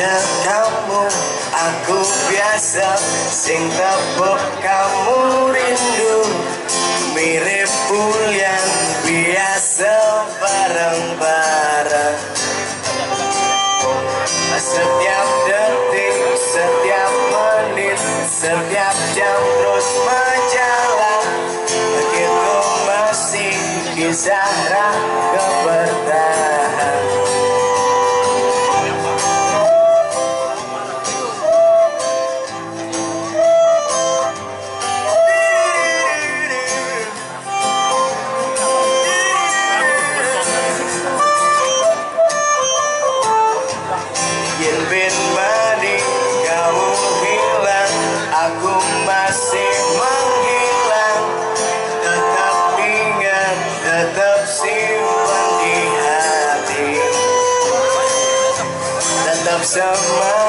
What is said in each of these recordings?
ingat kamu Aku biasa sing tepuk kamu rindu. Mirip pulian biasa bareng-bareng. Setiap detik, setiap menit, setiap jam terus menjalan. Begitu masih kisah rahmat myself.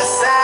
Yes,